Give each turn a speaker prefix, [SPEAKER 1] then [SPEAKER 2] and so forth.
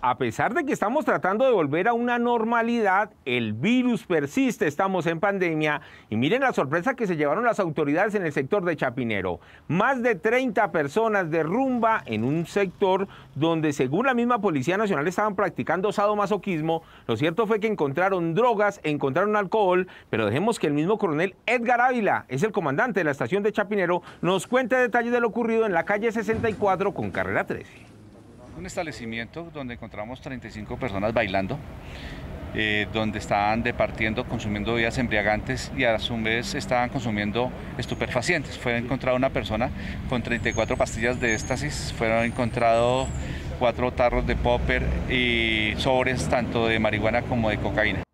[SPEAKER 1] A pesar de que estamos tratando de volver a una normalidad, el virus persiste, estamos en pandemia y miren la sorpresa que se llevaron las autoridades en el sector de Chapinero. Más de 30 personas de rumba en un sector donde según la misma Policía Nacional estaban practicando sadomasoquismo. Lo cierto fue que encontraron drogas, encontraron alcohol, pero dejemos que el mismo coronel Edgar Ávila, es el comandante de la estación de Chapinero, nos cuente detalles de lo ocurrido en la calle 64 con carrera 13
[SPEAKER 2] un establecimiento donde encontramos 35 personas bailando, eh, donde estaban departiendo, consumiendo bebidas embriagantes y a su vez estaban consumiendo estupefacientes. Fue encontrada una persona con 34 pastillas de éxtasis, fueron encontrados cuatro tarros de popper y sobres tanto de marihuana como de cocaína.